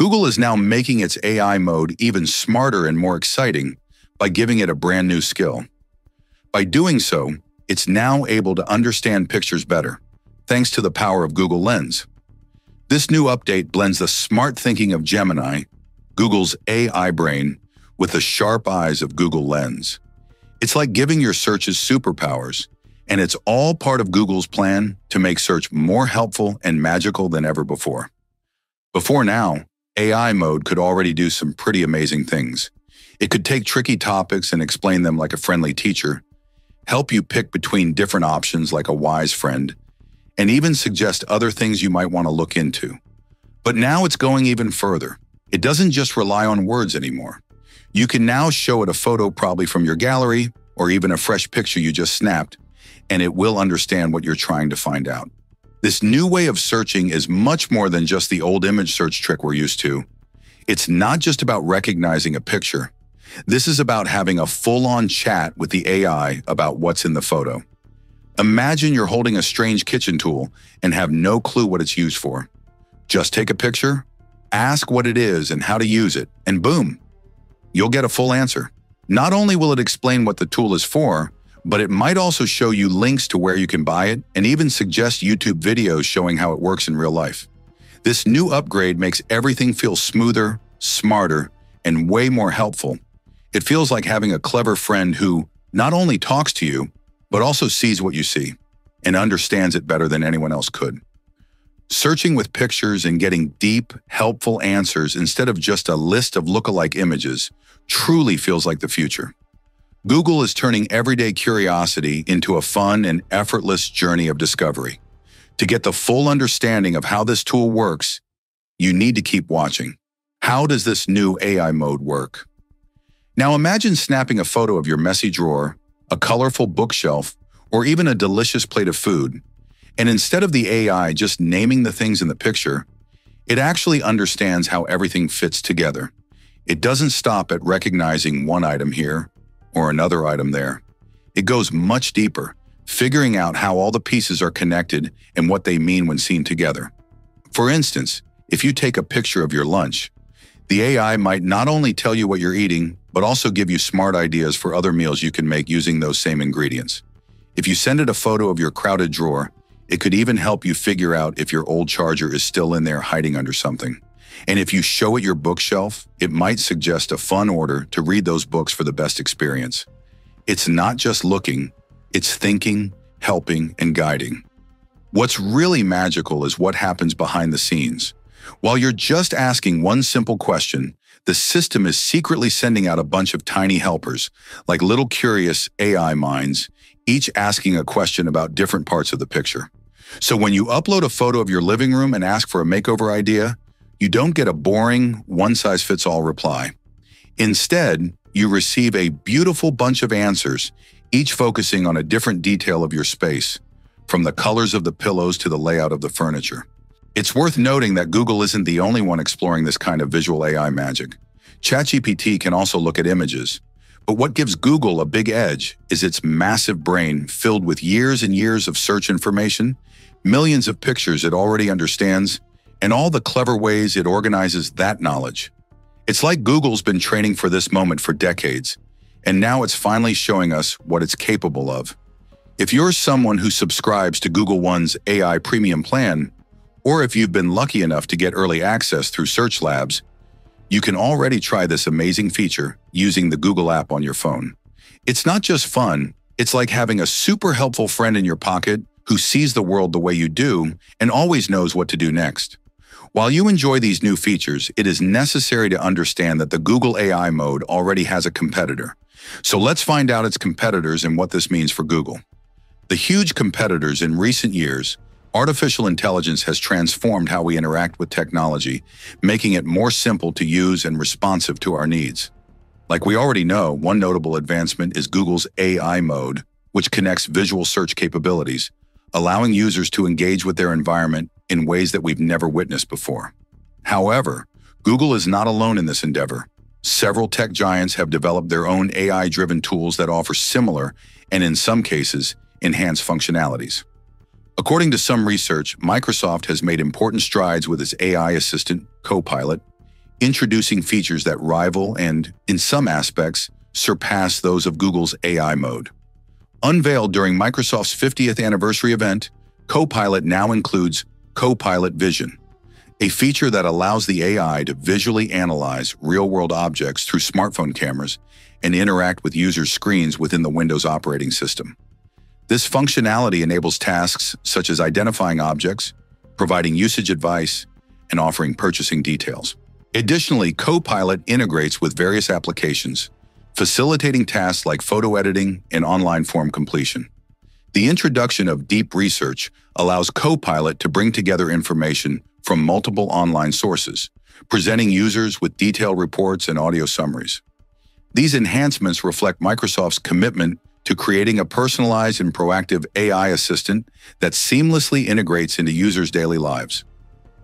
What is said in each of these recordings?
Google is now making its AI mode even smarter and more exciting by giving it a brand new skill. By doing so, it's now able to understand pictures better, thanks to the power of Google Lens. This new update blends the smart thinking of Gemini, Google's AI brain, with the sharp eyes of Google Lens. It's like giving your searches superpowers, and it's all part of Google's plan to make search more helpful and magical than ever before. Before now, AI mode could already do some pretty amazing things. It could take tricky topics and explain them like a friendly teacher, help you pick between different options like a wise friend, and even suggest other things you might want to look into. But now it's going even further. It doesn't just rely on words anymore. You can now show it a photo probably from your gallery or even a fresh picture you just snapped, and it will understand what you're trying to find out. This new way of searching is much more than just the old image search trick we're used to. It's not just about recognizing a picture. This is about having a full-on chat with the AI about what's in the photo. Imagine you're holding a strange kitchen tool and have no clue what it's used for. Just take a picture, ask what it is and how to use it, and boom, you'll get a full answer. Not only will it explain what the tool is for, but it might also show you links to where you can buy it and even suggest YouTube videos showing how it works in real life. This new upgrade makes everything feel smoother, smarter, and way more helpful. It feels like having a clever friend who not only talks to you, but also sees what you see and understands it better than anyone else could. Searching with pictures and getting deep, helpful answers instead of just a list of lookalike images truly feels like the future. Google is turning everyday curiosity into a fun and effortless journey of discovery. To get the full understanding of how this tool works, you need to keep watching. How does this new AI mode work? Now imagine snapping a photo of your messy drawer, a colorful bookshelf, or even a delicious plate of food and instead of the AI just naming the things in the picture, it actually understands how everything fits together. It doesn't stop at recognizing one item here or another item there. It goes much deeper, figuring out how all the pieces are connected and what they mean when seen together. For instance, if you take a picture of your lunch, the AI might not only tell you what you're eating, but also give you smart ideas for other meals you can make using those same ingredients. If you send it a photo of your crowded drawer, it could even help you figure out if your old charger is still in there hiding under something. And if you show it your bookshelf, it might suggest a fun order to read those books for the best experience. It's not just looking, it's thinking, helping, and guiding. What's really magical is what happens behind the scenes. While you're just asking one simple question, the system is secretly sending out a bunch of tiny helpers, like little curious AI minds, each asking a question about different parts of the picture. So when you upload a photo of your living room and ask for a makeover idea, you don't get a boring, one-size-fits-all reply. Instead, you receive a beautiful bunch of answers, each focusing on a different detail of your space, from the colors of the pillows to the layout of the furniture. It's worth noting that Google isn't the only one exploring this kind of visual AI magic. ChatGPT can also look at images. But what gives Google a big edge is its massive brain filled with years and years of search information millions of pictures it already understands, and all the clever ways it organizes that knowledge. It's like Google's been training for this moment for decades, and now it's finally showing us what it's capable of. If you're someone who subscribes to Google One's AI Premium plan, or if you've been lucky enough to get early access through Search Labs, you can already try this amazing feature using the Google app on your phone. It's not just fun, it's like having a super helpful friend in your pocket who sees the world the way you do and always knows what to do next. While you enjoy these new features, it is necessary to understand that the Google AI mode already has a competitor. So let's find out its competitors and what this means for Google. The huge competitors in recent years, artificial intelligence has transformed how we interact with technology, making it more simple to use and responsive to our needs. Like we already know, one notable advancement is Google's AI mode, which connects visual search capabilities, allowing users to engage with their environment in ways that we've never witnessed before. However, Google is not alone in this endeavor. Several tech giants have developed their own AI-driven tools that offer similar, and in some cases, enhanced functionalities. According to some research, Microsoft has made important strides with its AI assistant, Copilot, introducing features that rival and, in some aspects, surpass those of Google's AI mode. Unveiled during Microsoft's 50th anniversary event, Copilot now includes Copilot Vision, a feature that allows the AI to visually analyze real-world objects through smartphone cameras and interact with users' screens within the Windows operating system. This functionality enables tasks such as identifying objects, providing usage advice, and offering purchasing details. Additionally, Copilot integrates with various applications, facilitating tasks like photo editing and online form completion. The introduction of deep research allows Copilot to bring together information from multiple online sources, presenting users with detailed reports and audio summaries. These enhancements reflect Microsoft's commitment to creating a personalized and proactive AI assistant that seamlessly integrates into users' daily lives.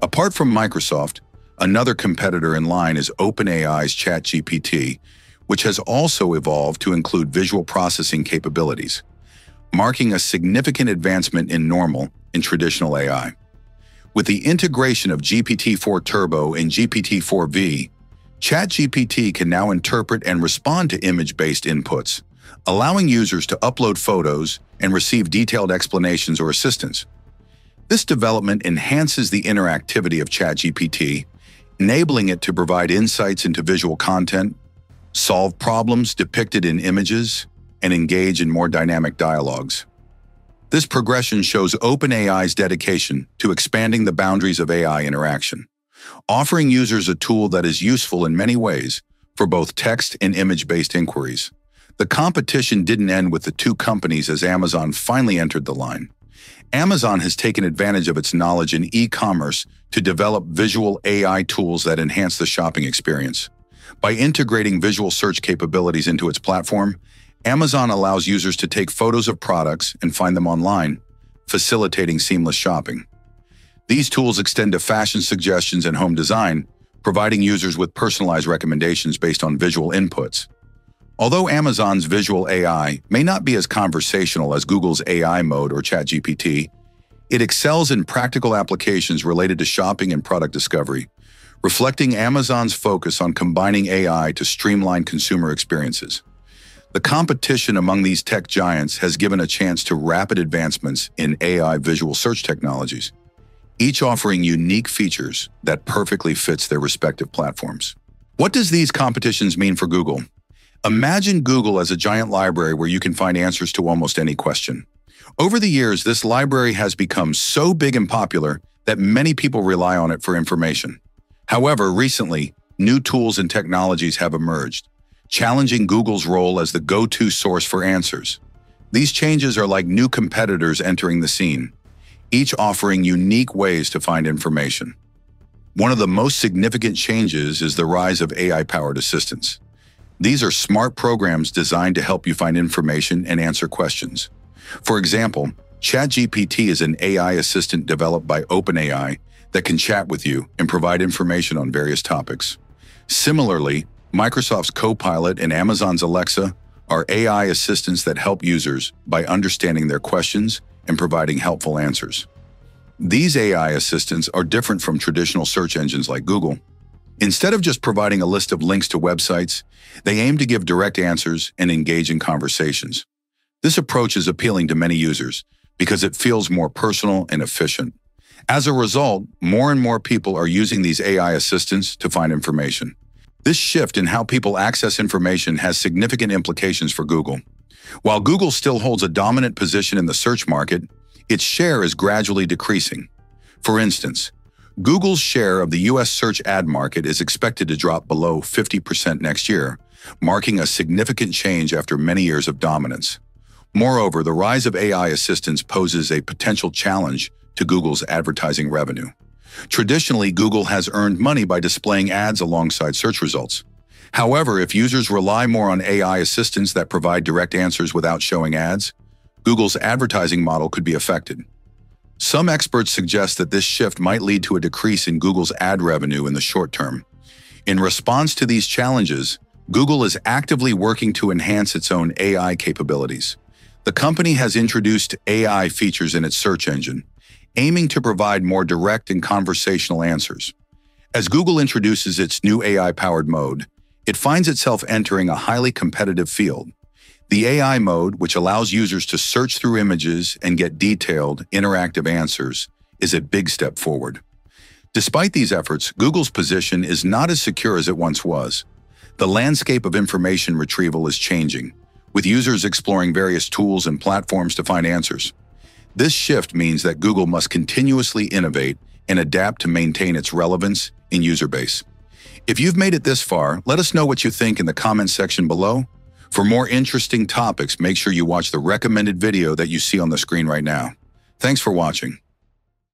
Apart from Microsoft, another competitor in line is OpenAI's ChatGPT, which has also evolved to include visual processing capabilities, marking a significant advancement in normal and traditional AI. With the integration of GPT-4 Turbo and GPT-4v, ChatGPT can now interpret and respond to image-based inputs, allowing users to upload photos and receive detailed explanations or assistance. This development enhances the interactivity of ChatGPT, enabling it to provide insights into visual content, solve problems depicted in images, and engage in more dynamic dialogues. This progression shows OpenAI's dedication to expanding the boundaries of AI interaction, offering users a tool that is useful in many ways for both text and image-based inquiries. The competition didn't end with the two companies as Amazon finally entered the line. Amazon has taken advantage of its knowledge in e-commerce to develop visual AI tools that enhance the shopping experience. By integrating visual search capabilities into its platform, Amazon allows users to take photos of products and find them online, facilitating seamless shopping. These tools extend to fashion suggestions and home design, providing users with personalized recommendations based on visual inputs. Although Amazon's visual AI may not be as conversational as Google's AI mode or ChatGPT, it excels in practical applications related to shopping and product discovery, reflecting Amazon's focus on combining AI to streamline consumer experiences. The competition among these tech giants has given a chance to rapid advancements in AI visual search technologies, each offering unique features that perfectly fits their respective platforms. What does these competitions mean for Google? Imagine Google as a giant library where you can find answers to almost any question. Over the years, this library has become so big and popular that many people rely on it for information. However, recently, new tools and technologies have emerged, challenging Google's role as the go-to source for answers. These changes are like new competitors entering the scene, each offering unique ways to find information. One of the most significant changes is the rise of AI-powered assistants. These are smart programs designed to help you find information and answer questions. For example, ChatGPT is an AI assistant developed by OpenAI that can chat with you and provide information on various topics. Similarly, Microsoft's Copilot and Amazon's Alexa are AI assistants that help users by understanding their questions and providing helpful answers. These AI assistants are different from traditional search engines like Google. Instead of just providing a list of links to websites, they aim to give direct answers and engage in conversations. This approach is appealing to many users because it feels more personal and efficient. As a result, more and more people are using these AI assistants to find information. This shift in how people access information has significant implications for Google. While Google still holds a dominant position in the search market, its share is gradually decreasing. For instance, Google's share of the U.S. search ad market is expected to drop below 50% next year, marking a significant change after many years of dominance. Moreover, the rise of AI assistants poses a potential challenge to Google's advertising revenue. Traditionally, Google has earned money by displaying ads alongside search results. However, if users rely more on AI assistants that provide direct answers without showing ads, Google's advertising model could be affected. Some experts suggest that this shift might lead to a decrease in Google's ad revenue in the short term. In response to these challenges, Google is actively working to enhance its own AI capabilities. The company has introduced AI features in its search engine, aiming to provide more direct and conversational answers. As Google introduces its new AI-powered mode, it finds itself entering a highly competitive field. The AI mode, which allows users to search through images and get detailed, interactive answers, is a big step forward. Despite these efforts, Google's position is not as secure as it once was. The landscape of information retrieval is changing, with users exploring various tools and platforms to find answers. This shift means that Google must continuously innovate and adapt to maintain its relevance in user base. If you've made it this far, let us know what you think in the comments section below. For more interesting topics, make sure you watch the recommended video that you see on the screen right now. Thanks for watching.